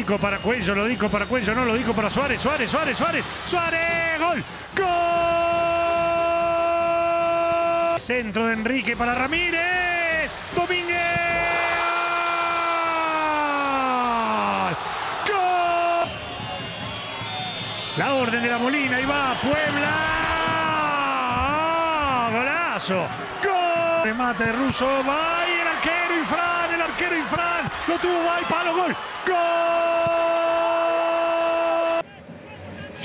dijo para Cuello, lo dijo para Cuello, no lo dijo para Suárez, Suárez, Suárez, Suárez, Suárez, gol, gol. Centro de Enrique para Ramírez, Domínguez. Gol. La orden de la Molina, ahí va, Puebla. Golazo. Gol. Remate de Russo, va y el arquero Infran, el arquero Infran. Lo tuvo, va y palo, gol. Gol.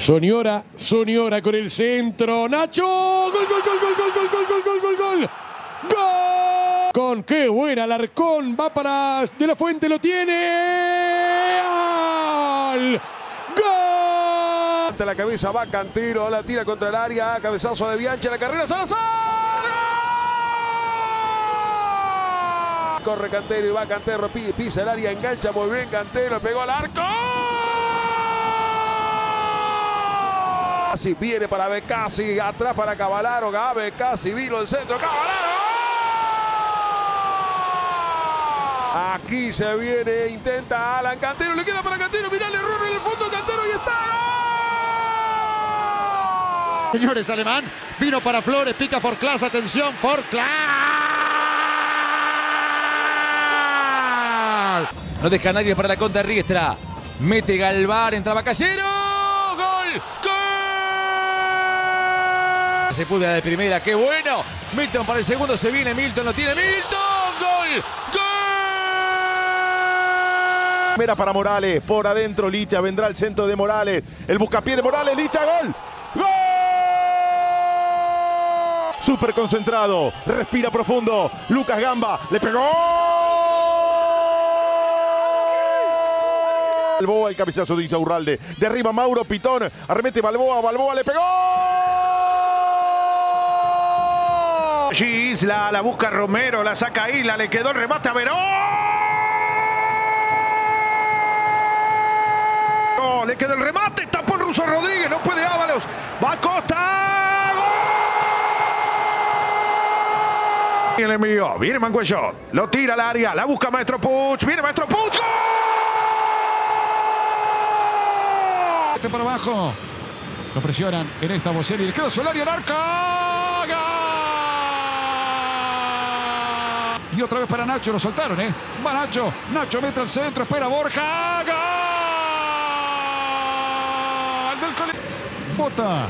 Soñora, Soñora con el centro. Nacho. Gol, gol, gol, gol, gol, gol, gol, gol, gol, gol, gol. Gol. Con qué buena Alarcón. Va para De la Fuente, lo tiene. Gol. Gol. La cabeza va Cantero, la tira contra el área, cabezazo de Bianchi, la carrera Salazar. Corre Cantero y va Cantero, pi- pisa el área, engancha muy bien Cantero, pegó al arco. Así viene para Becasi, atrás para Cavalaro, Gabe, casi vino el centro, Cavalaro. Aquí se viene, intenta Alan Cantero, le queda para Cantero, mira el error en el fondo, Cantero y está. ¡Gol! Señores, Alemán vino para Flores, pica for class, atención, for class. No deja a nadie para la contra Riestra. Mete Galvar, entraba Callero. Se pude de primera, qué bueno. Milton para el segundo, se viene Milton, lo tiene Milton. ¡Gol! ¡Gol! Primera para Morales, por adentro Licha, vendrá el centro de Morales, el buscapié de Morales, Licha, gol. ¡Gol! Súper concentrado, respira profundo, Lucas Gamba, le pegó. Balboa, el cabezazo de Isaurralde, derriba Mauro Pitón, arremete Balboa, Balboa le pegó. Allí la busca Romero, la saca Isla, le quedó el remate a Verón. No, le quedó el remate, tapó el ruso Rodríguez, no puede Ábalos. Va a Costa. ¡Gol! Y el envío, viene Mancuello, lo tira al área, la busca Maestro Puch, viene Maestro Puch. ¡Gol! Por abajo. Lo presionan en esta vocera y le queda Solari al arco. Y otra vez para Nacho, lo soltaron, ¿eh? Va Nacho, Nacho mete al centro, espera Borja. ¡Gol! Del cole- Bota.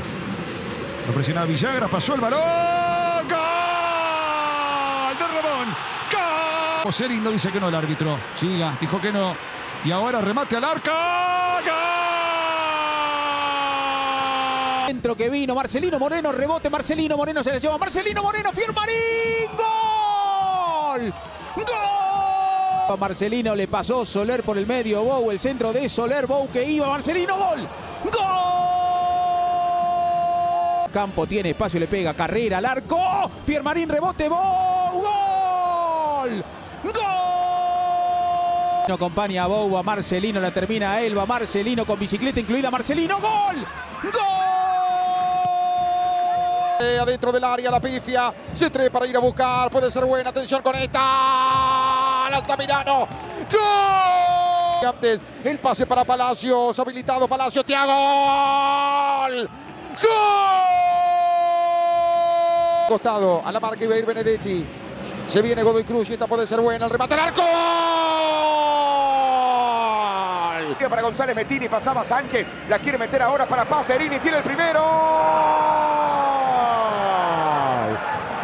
Lo presiona Villagra, pasó el balón. ¡Gol! De Ramón. ¡Gol! Boselli no dice que no el árbitro. Siga, dijo que no. Y ahora remate al arco. ¡Gol! Centro que vino Marcelino Moreno, rebote Marcelino Moreno se la lleva Marcelino Moreno, Fiermarín, gol, gol. Marcelino le pasó Soler por el medio, Bou, el centro de Soler, Bou que iba, Marcelino, gol, gol. Campo tiene espacio, le pega, carrera al arco, Fiermarín, rebote, Bou, gol, gol. Acompaña a Bou, a Marcelino, la termina él, va Marcelino con bicicleta incluida, Marcelino, gol, gol. Adentro del área la pifia. Se trae para ir a buscar. Puede ser buena. Atención con esta. Altamirano. ¡Gol! Antes el pase para Palacios. Habilitado Palacios. Tiago. ¡Gol! Costado a la marca iba a ir Benedetti. Se viene Godoy Cruz y esta puede ser buena. El remate al arco. Para González Metini pasaba Sánchez, la quiere meter ahora para Pacerini, tiene el primero.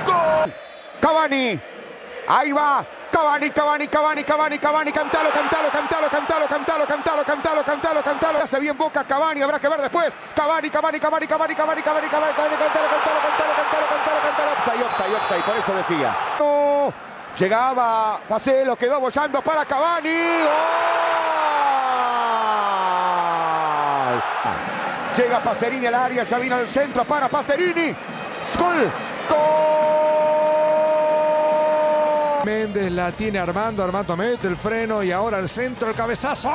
Gol. Cavani. Ahí va. Cavani, Cavani, Cavani, Cavani, Cavani, cantalo, cantalo, cantalo, cantalo, cantalo, cantalo, cantalo, cantalo, cantalo. Hace bien Boca, Cavani, habrá que ver después. Cavani, Cavani, Cavani, Cavani, Cavani, Cavani, Cavani, Cavani, cantalo, cantalo, cantalo, cantalo, cantalo, cantalo. Offside, offside, offside, por eso decía. Llegaba Pacelo, quedó bollando para Cavani. Llega Pacerini al área, ya vino al centro para Pacerini. Gol. Gol. Méndez la tiene Armando, Armando mete el freno y ahora el centro, el cabezazo.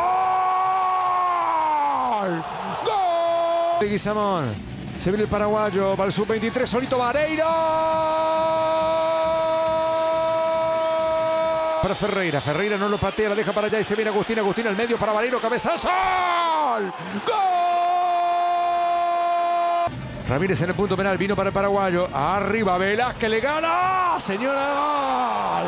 ¡Gol! ¡Gol! De Guizamón. Se viene el paraguayo, va el sub-23, solito Vareiro. Para Ferreira. Ferreira no lo patea, la deja para allá y se viene Agustín. Agustín al medio para Valero. Cabezazo. ¡Gol! Ramírez en el punto penal. Vino para el paraguayo. Arriba Velázquez le gana. Señora.